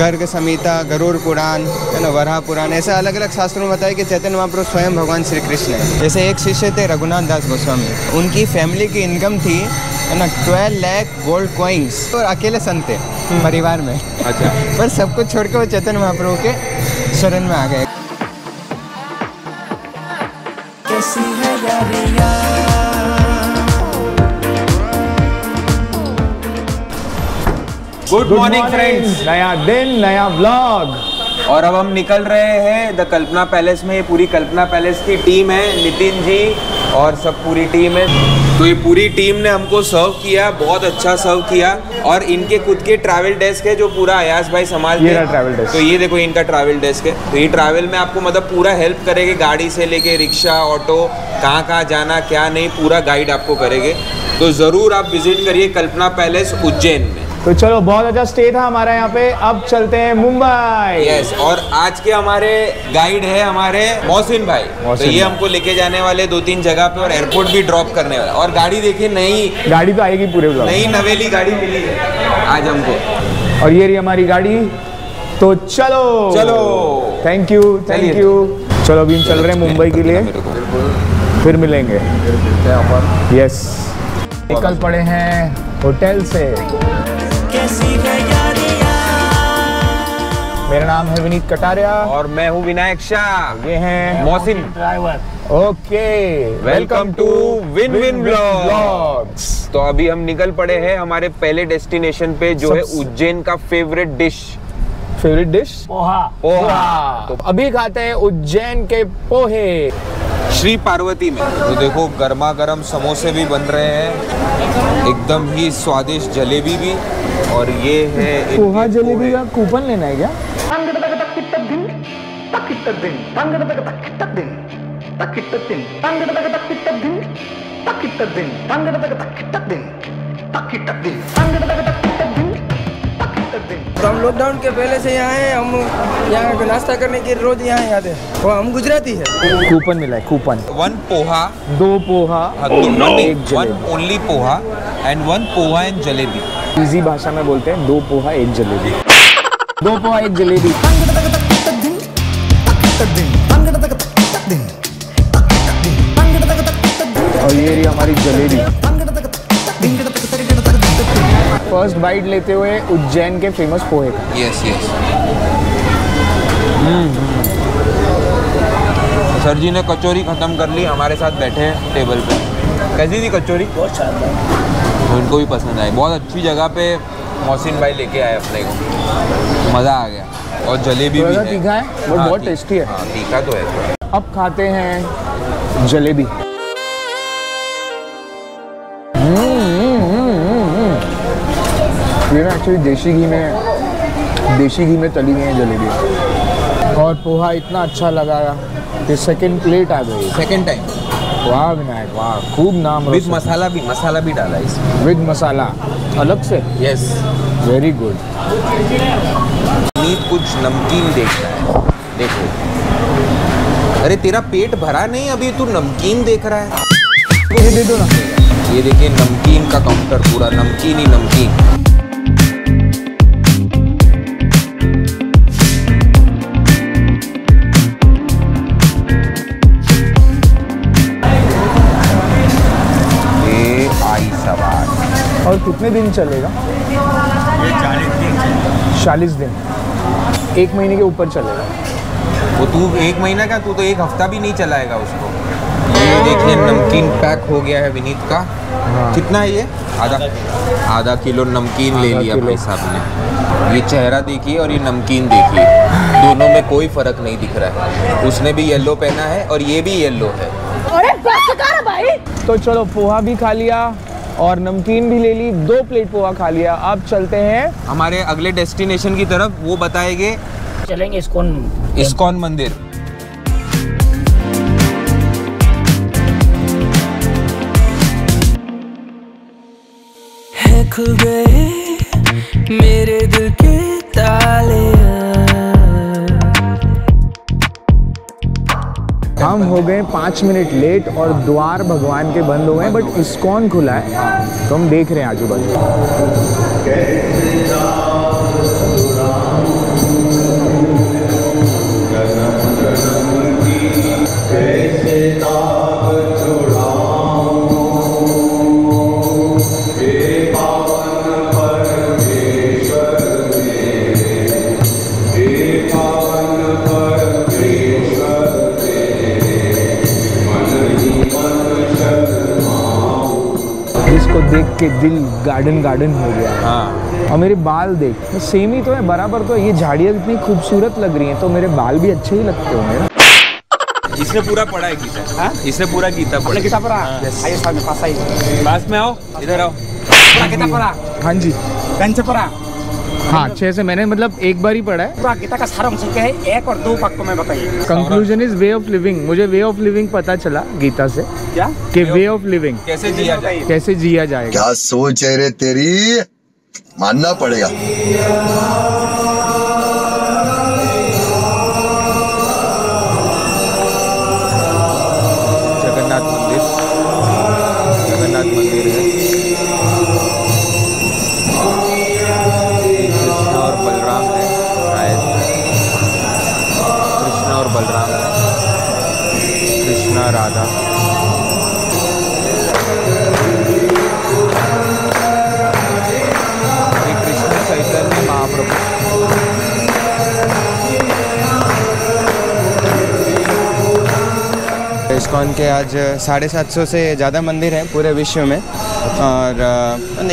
गर्ग संहिता गरुड़ पुराण है ना वराह पुराण ऐसे अलग अलग शास्त्रों में बताया कि चैतन्य महाप्रभु स्वयं भगवान श्री कृष्ण है। जैसे एक शिष्य थे रघुनाथ दास गोस्वामी उनकी फैमिली की इनकम थी है ना ट्वेल्व लैख गोल्ड कॉइन्स और अकेले संत थे परिवार में। अच्छा। पर सब कुछ छोड़ के वो चैतन्य महाप्रभु के शरण में आ गए। गुड मॉर्निंग फ्रेंड्स नया दिन नया व्लॉग और अब हम निकल रहे हैं द कल्पना पैलेस में। ये पूरी कल्पना पैलेस की टीम है नितिन जी और सब पूरी टीम है। तो ये पूरी टीम ने हमको सर्व किया बहुत अच्छा सर्व किया। और इनके खुद के ट्रैवल डेस्क है जो पूरा अयास भाई संभालते ये travel desk। तो ये देखो इनका ट्रैवल डेस्क है। तो ये ट्रैवल में आपको मतलब पूरा हेल्प करेंगे गाड़ी से लेके रिक्शा ऑटो कहाँ कहाँ जाना क्या नहीं पूरा गाइड आपको करेंगे। तो ज़रूर आप विज़िट करिए कल्पना पैलेस उज्जैन में। तो चलो बहुत अच्छा स्टे था हमारा यहाँ पे। अब चलते हैं मुंबई। यस और आज के हमारे गाइड है हमारे मोहसिन भाई। मोहसिन तो ये हमको लेके जाने वाले दो तीन जगह पे और एयरपोर्ट भी ड्रॉप करने वाला। और गाड़ी देखिए नई गाड़ी तो आएगी पूरे नई नवेली गाड़ी मिली है आज हमको। और ये रही हमारी गाड़ी। तो चलो। चलो। थैंक यू थैंक यू चलो अभी हम चल रहे हैं मुंबई के लिए। फिर मिलेंगे। यस निकल पड़े हैं होटल से। मेरा नाम है विनीत कटारिया। और मैं हूँ विनायक शाह। ये हैं Mohsin. Driver okay welcome to win win blog blogs तो अभी हम निकल पड़े हैं हमारे पहले डेस्टिनेशन पे जो है उज्जैन का favourite dish favourite dish poha. तो अभी खाते हैं उज्जैन के पोहे। श्री पार्वती में। तो देखो गर्मा गर्म समोसे भी बन रहे हैं। एकदम ही स्वादिष्ट जलेबी भी। और ये है पोहा जलेबी का कूपन लेना है क्या? तो हम लॉकडाउन के पहले से यहाँ हैं हम यहाँ पे नाश्ता करने के रोज यहाँ आते हैं। और हम गुजराती है। कूपन मिला है कूपन। वन पोहा। दो पोहा एक एक one jalebi. Only poha and one poha and jalebi. Easy भाषा में बोलते हैं दो पोहा एक जलेबी। दो पोहा एक जलेबी। और ये रही हमारी जलेबी। फ़र्स्ट बाइट लेते हुए उज्जैन के फ़ेमस पोहे का। यस यस सर जी ने कचौरी खत्म कर ली हमारे साथ बैठे हैं टेबल पे। कैसी थी कचौरी? बहुत शानदार। उनको भी पसंद आई। बहुत अच्छी जगह पे मोहसिन भाई लेके आए अपने को। मज़ा आ गया। और जलेबी भी है। तीखा है? बट हाँ, बहुत टेस्टी है। हाँ तीखा तो है। अब खाते हैं जलेबी। ये ना एक्चुअली देसी घी में देसी घी में तली गई है जलेबी। और पोहा इतना अच्छा लगा। कि सेकंड प्लेट आ गई। सेकेंड टाइम वाह विनायक वाह खूब नाम विद मसाला भी मसाला भी डाला इसमें। विद मसाला अलग से? यस वेरी गुड नीत कुछ नमकीन देख रहा है। देखो। अरे तेरा पेट भरा नहीं अभी तू नमकीन देख रहा है। ये दे दो ना। ये देखिए नमकीन का काउंटर पूरा नमकीन ही नमकीन। और कितने दिन चलेगा? चालीस दिन एक महीने के ऊपर चलेगा। वो तू एक महीना का तू तो एक हफ़्ता भी नहीं चलाएगा उसको। ये देखिए नमकीन पैक हो गया है विनीत का। हाँ। कितना है ये? आधा आधा किलो। नमकीन ले लिया। भाई साहब ने ये चेहरा देखिए और ये नमकीन देखिए। दोनों में कोई फ़र्क नहीं दिख रहा है। उसने भी येलो पहना है और ये भी येलो है। अरे बस कर भाई। तो चलो पोहा भी खा लिया। और नमकीन भी ले ली दो प्लेट पोहा खा लिया। अब चलते हैं हमारे अगले डेस्टिनेशन की तरफ़ वो बताएँगे। चलेंगे इसको इस्कॉन मंदिर। खुल गए मेरे दिल के ताले। हम हो गए पाँच मिनट लेट और द्वार भगवान के बंद हो गए बट इस्कॉन खुला है। तो हम देख रहे हैं आजू बाजू देख के दिल गार्डन गार्डन हो गया। हाँ। और मेरे बाल देख सेम ही तो है बराबर तो है। ये झाड़ियाँ इतनी खूबसूरत लग रही हैं तो मेरे बाल भी अच्छे ही लगते होंगे ना। इसने पूरा पढ़ा है गीता। हाँ? इसने पूरा गीता पढ़ा। किताब पढ़ा। आइए सामने पास आइए। पास में आओ इधर आओ। पढ़ा kita पढ़ा। हाँ जी। dan pernah हाँ अच्छे से मैंने मतलब एक बार ही पढ़ा है। पूरा गीता का सारंश क्या है एक और दो पक्को में बताइए। Conclusion is way of living मुझे वे ऑफ़ लिविंग पता चला गीता से क्या? कि वे ऑफ़ लिविंग कैसे जिया जाए? कैसे जिया जाएगा। क्या सोच है रे तेरी? मानना पड़ेगा। आज साढ़े सात सौ से ज़्यादा मंदिर हैं पूरे विश्व में। और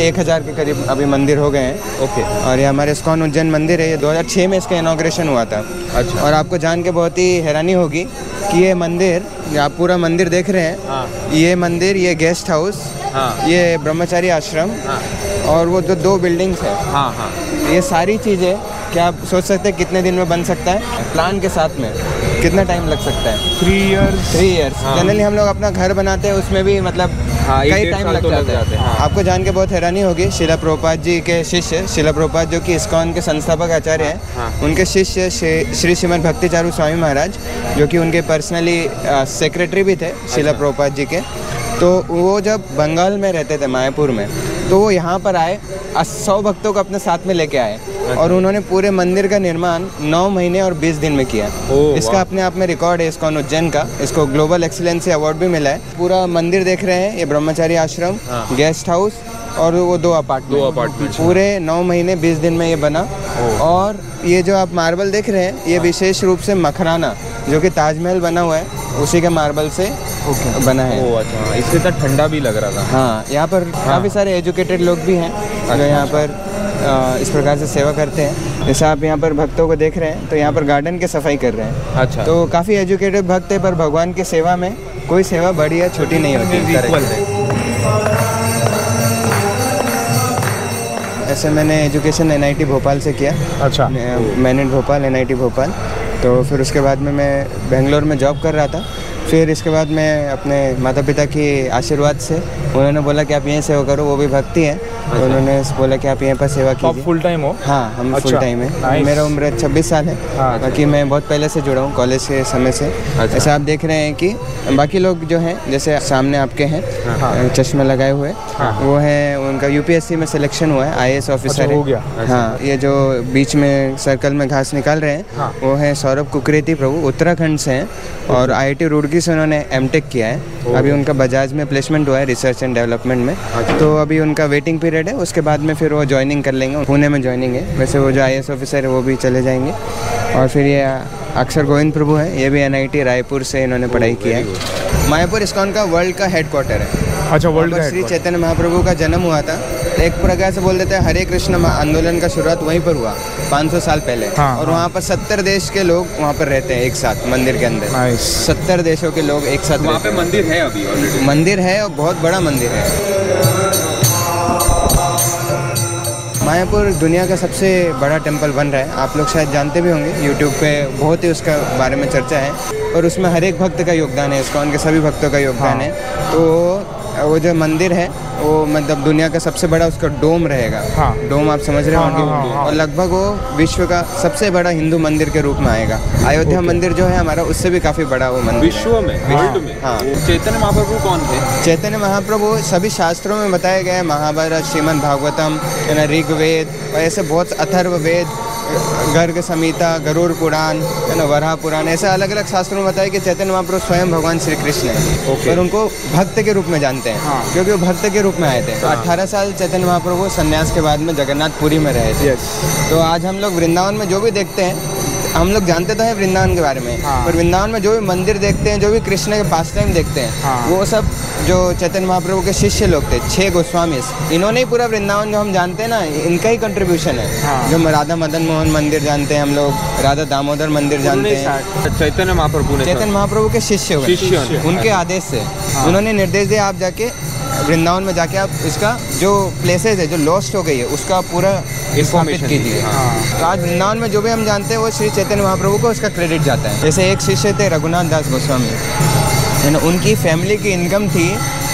एक हज़ार के करीब अभी मंदिर हो गए हैं। ओके। और ये हमारे इस्कॉन उज्जैन मंदिर है ये 2006 में इसका इनाग्रेशन हुआ था। अच्छा। और आपको जान के बहुत ही हैरानी होगी कि ये मंदिर आप पूरा मंदिर देख रहे हैं। हाँ। ये मंदिर ये गेस्ट हाउस हाँ। ये ब्रह्मचारी आश्रम हाँ। और वो जो दो बिल्डिंग्स हैं। हाँ हाँ। ये सारी चीज़ें क्या आप सोच सकते हैं कितने दिन में बन सकता है? प्लान के साथ में। कितना टाइम लग सकता है थ्री इयर्स थ्री इयर्स हाँ। जनरली हम लोग अपना घर बनाते हैं उसमें भी मतलब हाँ, कई टाइम लग तो लग जाते हैं, हाँ। आपको जान के बहुत हैरानी होगी शिला प्रोपात जी के शिष्य शिला प्रोपात जो कि इस्कॉन के संस्थापक आचार्य हैं हाँ। उनके शिष्य श्री श्री श्रीमद भक्ति चारू स्वामी महाराज जो कि उनके पर्सनली सेक्रेटरी भी थे शिला प्रोपात जी के तो वो जब बंगाल में रहते थे मायापुर में तो वो यहाँ पर आए सौ भक्तों को अपने साथ में लेके आए। अच्छा। और उन्होंने पूरे मंदिर का निर्माण नौ महीने और बीस दिन में किया। इसका अपने आप में रिकॉर्ड है इसको उज्जैन का। इसको ग्लोबल एक्सीलेंसी अवार्ड भी मिला है। पूरा मंदिर देख रहे हैं ये ब्रह्मचारी आश्रम। गेस्ट हाउस और वो दो अपार्टमेंट दो अपार्टमेंट पूरे नौ महीने बीस दिन में ये बना। और ये जो आप मार्बल देख रहे हैं ये विशेष रूप से मखराना जो कि ताजमहल बना हुआ है उसी के मार्बल से बना है। ओ अच्छा। इससे तो ठंडा भी लग रहा था। हाँ यहाँ पर काफ़ी सारे एजुकेटेड लोग भी हैं जो यहाँ पर अ, इस प्रकार से सेवा करते हैं। जैसे आप यहाँ पर भक्तों को देख रहे हैं तो यहाँ पर गार्डन की सफ़ाई कर रहे हैं। अच्छा। तो काफ़ी एजुकेटेड भक्त है पर भगवान की सेवा में कोई सेवा बड़ी या छोटी नहीं होती। ऐसे मैंने एजुकेशन एनआईटी भोपाल से किया। अच्छा। मैंने भोपाल एनआईटी भोपाल। तो फिर उसके बाद में मैं बेंगलोर में जॉब कर रहा था। फिर इसके बाद मैं अपने माता पिता की आशीर्वाद से उन्होंने बोला कि आप यहीं सेवा करो वो भी भक्ति है तो उन्होंने बोला कि आप यहीं पर सेवा तो कीजिए फुल टाइम हो हाँ हम अच्छा, फुल अच्छा, टाइम है. मेरा उम्र 26 साल है हाँ। बाकी मैं बहुत पहले से जुड़ा हूँ कॉलेज के समय से अच्छा। ऐसा आप देख रहे हैं कि बाकी लोग जो हैं जैसे सामने आपके हैं हाँ। चश्मे लगाए हुए वो हैं उनका यूपीएससी में सिलेक्शन हुआ है आईएएस ऑफिसर अच्छा, है हो गया। हाँ ये जो बीच में सर्कल में घास निकाल रहे हैं हाँ। वो है सौरभ कुकरेती प्रभु उत्तराखंड से हैं और आईआईटी रुड़की से उन्होंने एम किया है। अभी उनका बजाज में प्लेसमेंट हुआ है रिसर्च एंड डेवलपमेंट में। अच्छा। तो अभी उनका वेटिंग पीरियड है उसके बाद में फिर वो ज्वाइनिंग कर लेंगे पुणे में ज्वाइनिंग है। वैसे वो जो आई ऑफिसर है वो भी चले जाएँगे। और फिर ये अक्षर गोविंद प्रभु है ये भी एन रायपुर से इन्होंने पढ़ाई किया है। मायापुर इस्कॉन का वर्ल्ड का हेडक्वार्टर है। अच्छा वर्ल्ड पर श्री चैतन्य महाप्रभु का जन्म हुआ था। एक प्रकार से बोल देते हैं हरे कृष्ण आंदोलन का शुरुआत वहीं पर हुआ 500 साल पहले। हाँ, और हाँ। वहाँ पर 70 देश के लोग वहाँ पर रहते हैं एक साथ मंदिर के अंदर। सत्तर देशों के लोग एक साथ वहाँ पे मंदिर है अभी ऑलरेडी मंदिर है और बहुत बड़ा मंदिर है। मायापुर दुनिया का सबसे बड़ा टेंपल बन रहा है। आप लोग शायद जानते भी होंगे यूट्यूब पे बहुत ही उसका बारे में चर्चा है। और उसमें हर एक भक्त का योगदान है इसका उनके सभी भक्तों का योगदान हाँ। है। तो वो जो मंदिर है वो मतलब दुनिया का सबसे बड़ा उसका डोम रहेगा। हाँ। डोम आप समझ रहे हाँ, होंगे। हाँ, हाँ, हाँ। और लगभग वो विश्व का सबसे बड़ा हिंदू मंदिर के रूप में आएगा। अयोध्या मंदिर जो है हमारा उससे भी काफ़ी बड़ा वो मंदिर विश्व में? वर्ल्ड में? हाँ। चैतन्य महाप्रभु कौन थे? चैतन्य महाप्रभु सभी शास्त्रों में बताए गए हैं महाभारत श्रीमद् भागवतम ऋग्वेद और ऐसे बहुत अथर्व वेद गर्ग संहिता गरुड़ पुराण है ना वराह पुराण ऐसे अलग अलग शास्त्रों में बताया कि चैतन्य महाप्रभु स्वयं भगवान श्री कृष्ण है Okay. और उनको भक्त के रूप में जानते हैं हाँ। क्योंकि वो भक्त के रूप में आए थे तो 18 साल चैतन्य महाप्रभु संन्यास के बाद में जगन्नाथपुरी में रहे थे यस तो आज हम लोग वृंदावन में जो भी देखते हैं हम लोग जानते तो हैं वृंदावन के बारे में हाँ। पर वृंदावन में जो भी मंदिर देखते हैं जो भी कृष्ण के पास टाइम देखते हैं हाँ। वो सब जो चैतन्य महाप्रभु के शिष्य लोग थे छह गोस्वामी इन्होंने ही पूरा वृंदावन जो हम जानते हैं ना इनका ही कंट्रीब्यूशन है। हाँ। जो राधा मदन मोहन मंदिर जानते हैं हम लोग राधा दामोदर मंदिर जानते हैं। चैतन्य महाप्रभु ने चैतन्य महाप्रभु के शिष्य हुए। उनके आदेश से। उन्होंने निर्देश दिया आप जाके वृंदावन में जाके आप इसका जो प्लेसेस है जो लॉस्ट हो गई है उसका पूरा स्थापित कीजिए। हाँ। तो आज वृंदावन में जो भी हम जानते हैं वो श्री चैतन्य महाप्रभु को उसका क्रेडिट जाता है। जैसे एक शिष्य थे रघुनाथ दास गोस्वामी। है ना उनकी फैमिली की इनकम थी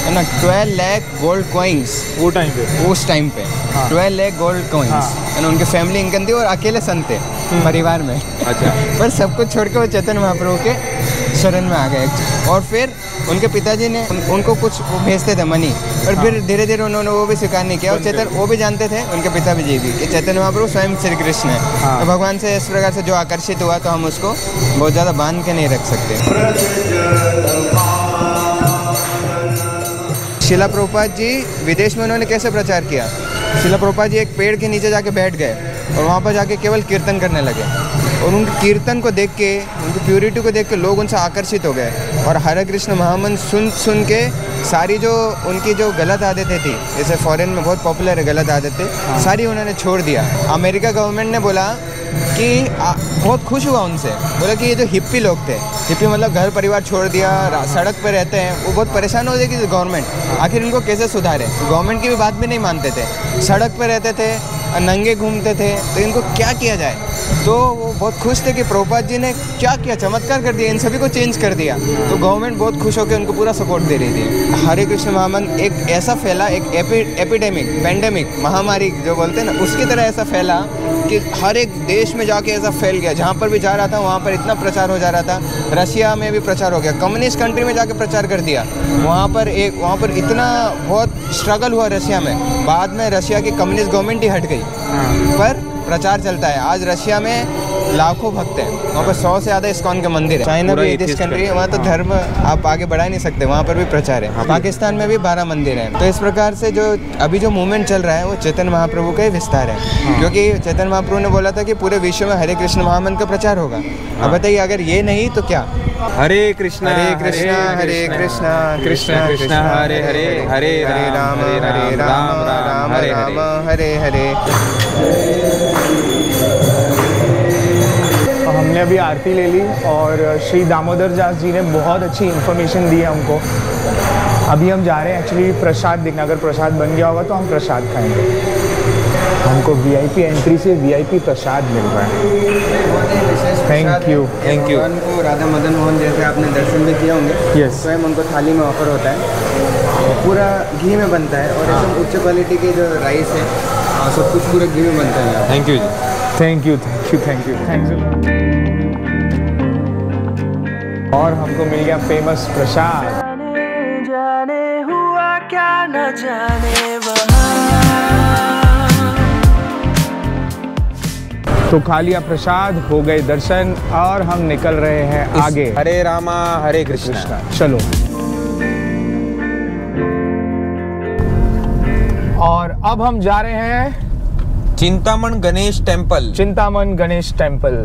है ना ट्वेल्व लैख गोल्ड कॉइन्स वो टाइम पे। उस टाइम पे। ट्वेल्व लैख गोल्ड कॉइन्स है। ना उनकी फैमिली इनकम थी और अकेले संत थे परिवार में। अच्छा। पर सब कुछ छोड़ के वो चेतन महाप्रभु के शरण में आ गए। और फिर उनके पिताजी ने उन, उनको कुछ भेजते थे मनी और फिर धीरे धीरे उन्होंने वो भी स्वीकार नहीं किया। और चैतन्य वो भी जानते थे उनके पिता भी जी भी कि चैतन्य महाप्रभु स्वयं श्री कृष्ण है। तो भगवान से इस प्रकार से जो आकर्षित हुआ तो हम उसको बहुत ज़्यादा बाँध के नहीं रख सकते। शिला प्रभुपाद जी विदेश में उन्होंने कैसे प्रचार किया? शिला प्रभुपाद जी एक पेड़ के नीचे जाके बैठ गए और वहाँ पर जाके केवल कीर्तन करने लगे। और उनके कीर्तन को देख के उनकी प्योरिटी को देख के लोग उनसे आकर्षित हो गए। और हरे कृष्ण महामन सुन सुन के सारी जो उनकी जो गलत आदतें थी जैसे फॉरेन में बहुत पॉपुलर है गलत आदतें हाँ। सारी उन्होंने छोड़ दिया। अमेरिका गवर्नमेंट ने बोला कि आ, बहुत खुश हुआ उनसे। बोला कि ये जो हिप्पी लोग थे हिप्पी मतलब घर परिवार छोड़ दिया सड़क पर रहते हैं वो बहुत परेशान हो जाएगी गवर्नमेंट आखिर इनको कैसे सुधारे? गवर्नमेंट की भी बात भी नहीं मानते थे। सड़क पर रहते थे नंगे घूमते थे तो इनको क्या किया जाए? तो वो बहुत खुश थे कि प्रभुपाद जी ने क्या किया? चमत्कार कर दिया इन सभी को चेंज कर दिया। तो गवर्नमेंट बहुत खुश होकर उनको पूरा सपोर्ट दे रही थी। हरे कृष्ण महामंत्र एक ऐसा फैला एक एपि, एपिडेमिक पेंडेमिक महामारी जो बोलते हैं ना उसकी तरह ऐसा फैला कि हर एक देश में जाके ऐसा फैल गया। जहाँ पर भी जा रहा था वहाँ पर इतना प्रचार हो जा रहा था। रशिया में भी प्रचार हो गया। कम्युनिस्ट कंट्री में जाके प्रचार कर दिया। वहाँ पर एक वहाँ पर इतना बहुत स्ट्रगल हुआ रशिया में। बाद में रशिया की कम्युनिस्ट गवर्नमेंट ही हट गई। पर प्रचार चलता है। आज रशिया में लाखों भक्त हैं। वहाँ पर सौ से ज़्यादा इस्कॉन के मंदिर है। चाइना भी एथिस्ट कंट्री है। वहाँ तो धर्म आप आगे बढ़ा ही नहीं सकते। वहाँ पर भी प्रचार है। पाकिस्तान में भी बारह मंदिर हैं। तो इस प्रकार से जो अभी जो मूवमेंट चल रहा है वो चेतन महाप्रभु का ही विस्तार है। क्योंकि चेतन महाप्रभु ने बोला था कि पूरे विश्व में हरे कृष्ण महामंत्र का प्रचार होगा। अब बताइए अगर ये नहीं तो क्या? हरे कृष्णा हरे कृष्णा हरे कृष्णा कृष्णा कृष्णा हरे हरे हरे हरे राम हरे राम राम राम हरे हरे हरे। अभी आरती ले ली और श्री दामोदर दास जी ने बहुत अच्छी इन्फॉर्मेशन दी है हमको। अभी हम जा रहे हैं एक्चुअली प्रसाद देखने। अगर प्रसाद बन गया होगा तो हम प्रसाद खाएँगे। हमको वीआईपी एंट्री से वीआईपी प्रसाद मिल रहा है। Thank you thank you. भगवान को राधा मदन मोहन जैसे आपने दर्शन भी किया होंगे। यस स्वयं उनको थाली में ऑफ़र होता है। पूरा घी में बनता है और एकदम उच्च क्वालिटी के जो राइस है सब कुछ पूरा घी में बनता है। Thank you ji. Thank you thank you thank you thank thanks और हमको मिल गया फ़ेमस प्रसाद जाने जाने हुआ क्या न जाने तो खा लिया प्रसाद हो गए दर्शन और हम निकल रहे हैं आगे। हरे रामा हरे कृष्णा। चलो। और अब हम जा रहे हैं चिंतामण गणेश टेंपल। चिंतामन गणेश टेंपल।